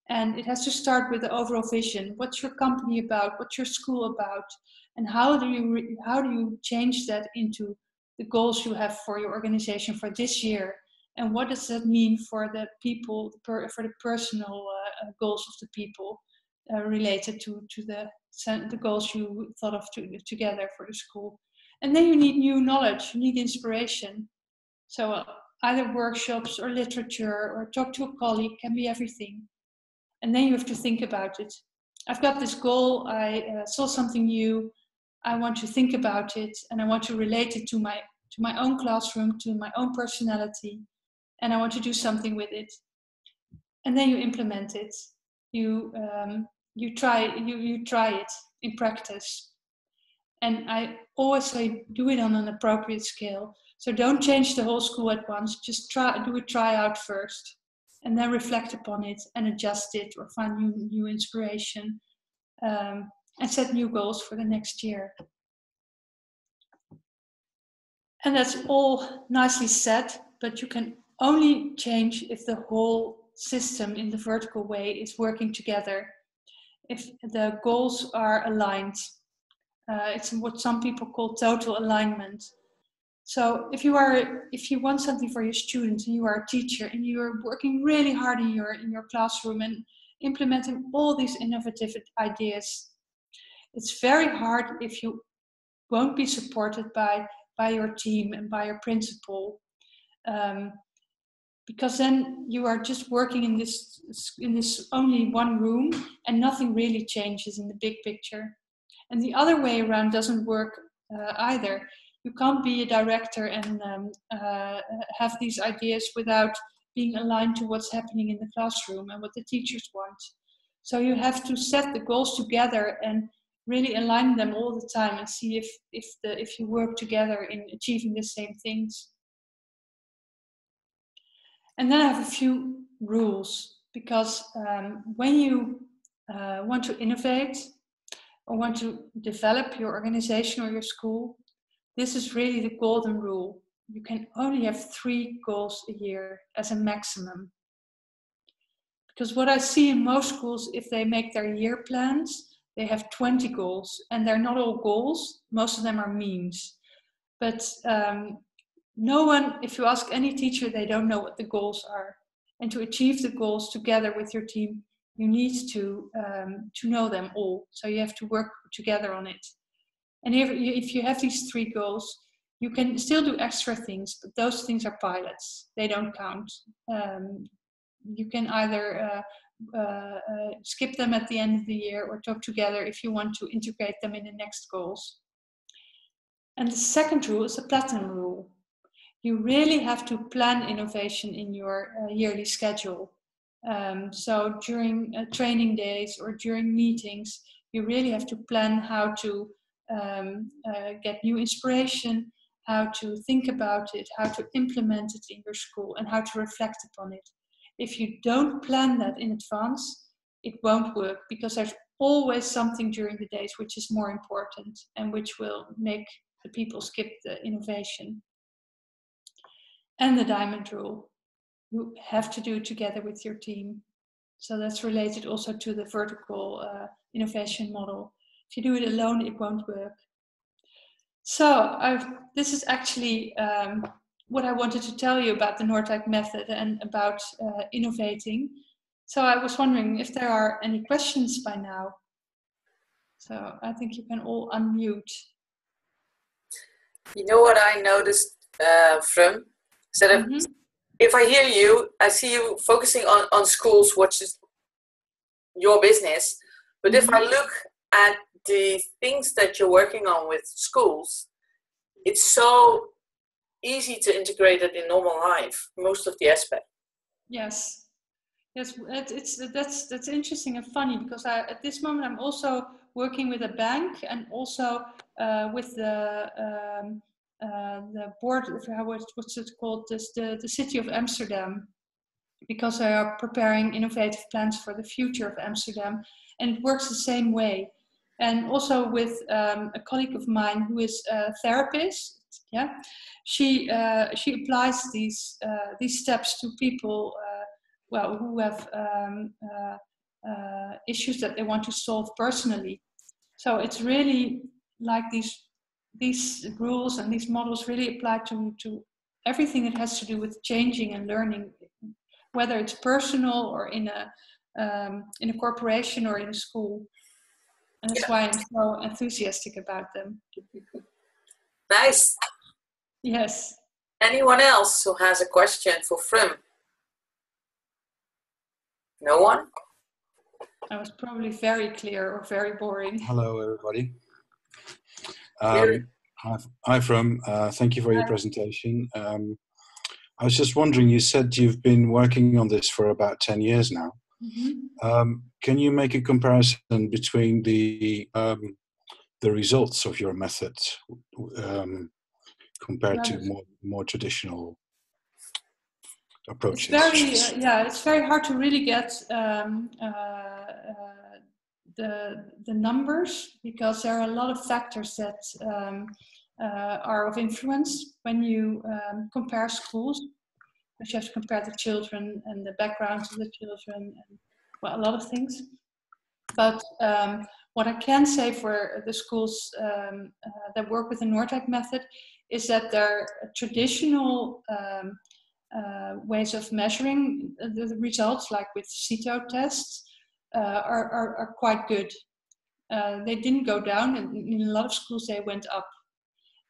And it has to start with the overall vision. What's your company about? What's your school about? and how do you how do you change that into the goals you have for your organization for this year and what does that mean for the people for the personal uh, uh, goals of the people uh, related to to the the goals you thought of to, together for the school and then you need new knowledge you need inspiration so uh, either workshops or literature or talk to a colleague can be everything and then you have to think about it i've got this goal i uh, saw something new I want to think about it and I want to relate it to my to my own classroom, to my own personality. and I want to do something with it. And then you implement it. You um, you try you you try it in practice. And I always say do it on an appropriate scale. So don't change the whole school at once. Just try do a tryout first, and then reflect upon it and adjust it or find new new inspiration, um, and set new goals for the next year. And that's all nicely said, but you can only change if the whole system in the vertical way is working together, if the goals are aligned. Uh, it's what some people call total alignment. So if you are if you want something for your students and you are a teacher and you are working really hard in your in your classroom and implementing all these innovative ideas, it's very hard if you won't be supported by by your team and by your principal um, because then you are just working in this in this only one room and nothing really changes in the big picture. And the other way around doesn't work uh, either. You can't be a director and um, uh, have these ideas without being aligned to what's happening in the classroom and what the teachers want. So you have to set the goals together and really align them all the time and see if if the if you work together in achieving the same things and then i have a few rules because um, when you uh, want to innovate or want to develop your organization or your school this is really the golden rule. You can only have three goals a year as a maximum. Because what i see in most schools if they make their year plans they have 20 goals and they're not all goals. Most of them are means. But um, no one if you ask any teacher they don't know what the goals are. And to achieve the goals together with your team you need to um, to know them all. So you have to work together on it. And if, if you have these three goals you can still do extra things but those things are pilots. They don't count. Um, you can either uh, uh, uh, skip them at the end of the year or talk together if you want to integrate them in the next goals. And the second rule is the platinum rule. You really have to plan innovation in your uh, yearly schedule. Um, so during uh, training days or during meetings, you really have to plan how to um, uh, get new inspiration, how to think about it, how to implement it in your school, and how to reflect upon it if you don't plan that in advance, it won't work because there's always something during the days which is more important and which will make the people skip the innovation. And the diamond rule. You have to do it together with your team. So that's related also to the vertical uh, innovation model. If you do it alone, it won't work. So I've, this is actually um, what I wanted to tell you about the Noordwijk method and about uh, innovating. So I was wondering if there are any questions by now. So I think you can all unmute. You know what I noticed uh, from? So mm -hmm. if I hear you, I see you focusing on, on schools, which is your business. But mm -hmm. if I mm-hmm. look at the things that you're working on with schools, it's so easy to integrate it in normal life most of the aspect yes yes it's that's that's interesting and funny because I, at this moment i'm also working with a bank and also uh, with the um, uh, the board of what's it called this the, the city of amsterdam. Because they are preparing innovative plans for the future of amsterdam and it works the same way. And also with um, a colleague of mine who is a therapist yeah she uh, she applies these uh, these steps to people uh, well who have um, uh, issues that they want to solve personally. So it's really like these these rules and these models really apply to to everything that has to do with changing and learning whether it's personal or in a um, in a corporation or in a school and that's why i'm so enthusiastic about them nice Yes. Anyone else who has a question for Frum? No one? That was probably very clear or very boring. Hello, everybody. Um, hi, hi, Frum. Uh, thank you for your presentation. Um, I was just wondering, you said you've been working on this for about 10 years now. Mm-hmm. Um, can you make a comparison between the um, the results of your method um, compared to more, more traditional approaches? It's very, uh, yeah, it's very hard to really get um, uh, uh, the, the numbers because there are a lot of factors that um, uh, are of influence when you um, compare schools. You have to compare the children and the backgrounds of the children and well, a lot of things. But um, what I can say for the schools um, uh, that work with the Noordwijk method is that their traditional um, uh, ways of measuring the, results, like with CITO tests, are, are, are, quite good. Uh, they didn't go down, and in a lot of schools they went up.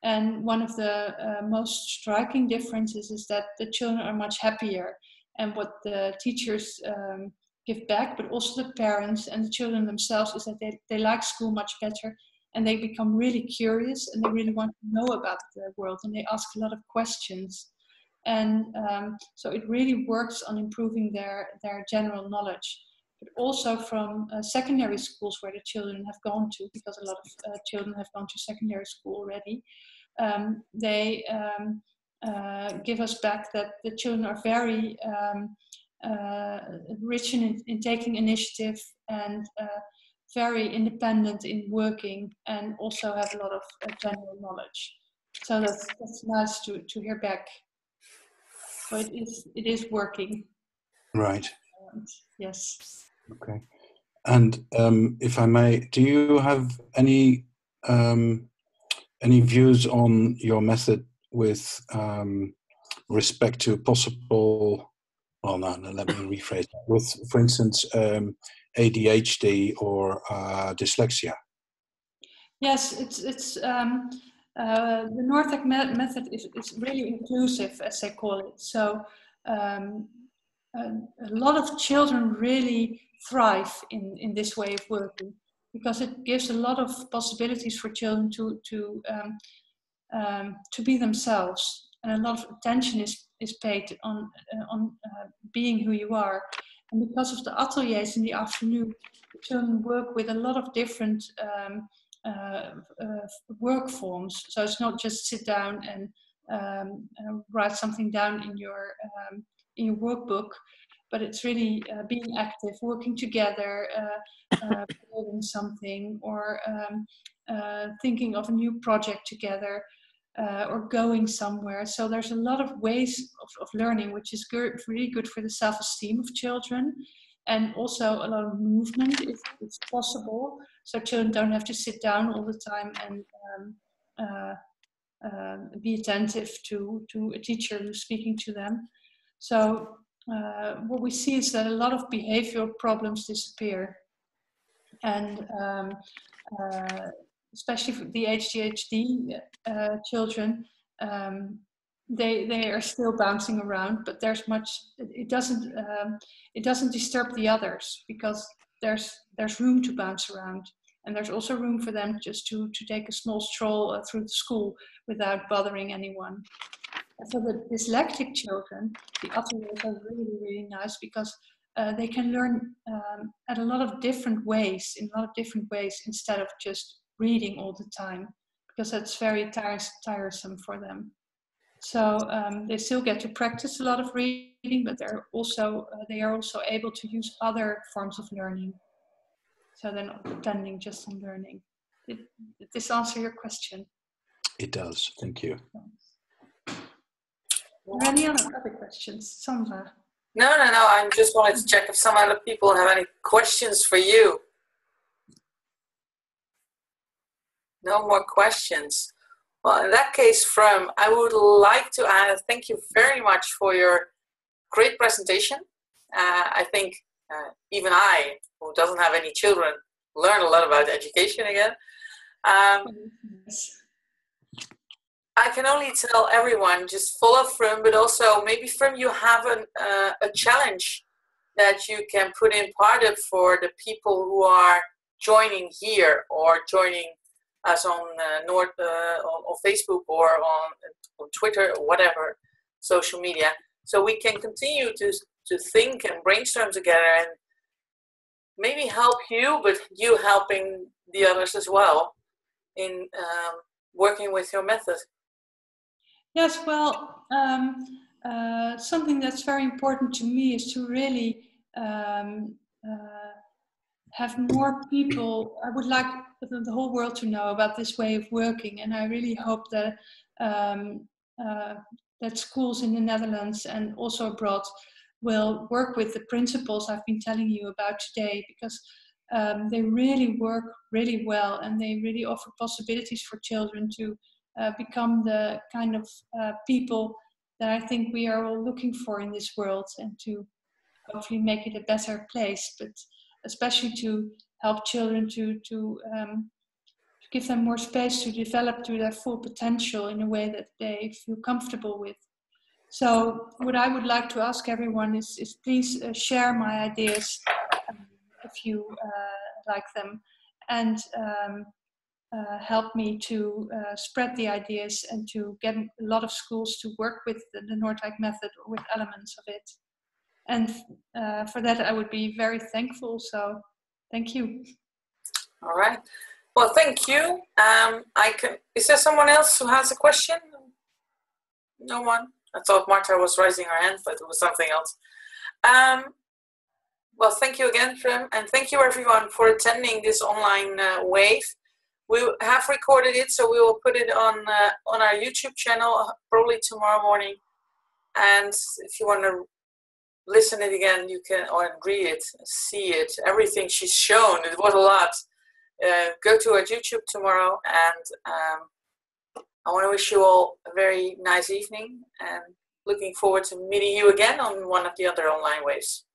And one of the uh, most striking differences is that the children are much happier. And what the teachers um, give back, but also the parents and the children themselves, is that they, they like school much better and they become really curious and they really want to know about the world and they ask a lot of questions. And um, so it really works on improving their, their general knowledge. But also from uh, secondary schools where the children have gone to, because a lot of uh, children have gone to secondary school already, um, they um, uh, give us back that the children are very um, uh, rich in, in taking initiative and uh, very independent in working and also have a lot of uh, general knowledge. So that's, that's nice to, to hear back. So it is, it is working. Right. Yes. Okay. And um, if I may, do you have any um, any views on your method with um, respect to possible? Well, no, no let me rephrase. With, for instance, um, ADHD or uh, dyslexia. Yes, it's it's um, uh, the Noordwijk me- method is, is really inclusive, as they call it. So um, a, lot of children really thrive in, in this way of working because it gives a lot of possibilities for children to to um, um, to be themselves, and a lot of attention is is paid on uh, on uh, being who you are. And because of the ateliers in the afternoon, children work with a lot of different um, uh, uh, work forms. So it's not just sit down and um, uh, write something down in your um, in your workbook, but it's really uh, being active, working together, uh, uh, building something, or um, thinking of a new project together. or going somewhere. So there's a lot of ways of, of learning, which is good, really good for the self-esteem of children and also a lot of movement if it's possible so children don't have to sit down all the time and um, uh, uh, be attentive to, to a teacher who's speaking to them. So uh, what we see is that a lot of behavioral problems disappear. And um, uh, especially for the ADHD uh, children, um, they they are still bouncing around, but there's much. It doesn't um, it doesn't disturb the others because there's there's room to bounce around and there's also room for them just to, to take a small stroll uh, through the school without bothering anyone. For the dyslexic children, the ateliers are really, really nice because uh, they can learn um, at a lot of different ways, in a lot of different ways, instead of just reading all the time, because that's very tires- tiresome for them. So um, they still get to practice a lot of reading, but they're also uh, they are also able to use other forms of learning so they're not depending just on learning. Did, did this answer your question? It does. Thank you. Are any other, other questions? Sandra? No, no, no. I just wanted to check if some other people have any questions for you. No more questions. Well, in that case, Frum I would like to add thank you very much for your great presentation. Uh, I think uh, even I, who doesn't have any children, learn a lot about education again. Um, I can only tell everyone just follow Frum, but also maybe Frum you have an, uh, a challenge that you can put in part of for the people who are joining here or joining us on uh, North uh, on, Facebook or on, on Twitter or whatever. social media so we can continue to to think and brainstorm together and maybe help you but you helping the others as well in um, working with your method yes well um, uh, something that's very important to me is to really um, uh, have more people. I would like the whole world to know about this way of working, and I really hope that um, uh, that schools in the Netherlands and also abroad will work with the principles I've been telling you about today because um, they really work really well and they really offer possibilities for children to uh, become the kind of uh, people that I think we are all looking for in this world and to hopefully make it a better place, but especially to help children to, to, um, to give them more space to develop to their full potential in a way that they feel comfortable with. So what I would like to ask everyone is, is please uh, share my ideas um, if you uh, like them and um, uh, help me to uh, spread the ideas and to get a lot of schools to work with the, the method or with elements of it. And uh, for that, I would be very thankful. So thank you. All right. Well, thank you. Um, I can. Is there someone else who has a question? No one. I thought Marta was raising her hand, but it was something else. Um, well, thank you again, Frum, and thank you everyone for attending this online uh, wave. We have recorded it, so we will put it on uh, on our YouTube channel uh, probably tomorrow morning. And if you want to listen it again, you can or read it, see it, everything she's shown. It was a lot. Uh, go to our YouTube tomorrow, and um, I want to wish you all a very nice evening, and looking forward to meeting you again on one of the other online waves.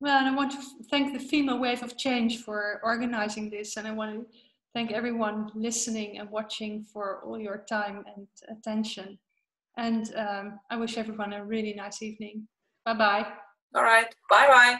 Well, and I want to thank the Female Wave of Change for organizing this, and I want to thank everyone listening and watching for all your time and attention. And um, I wish everyone a really nice evening. Bye bye. All right. Bye bye.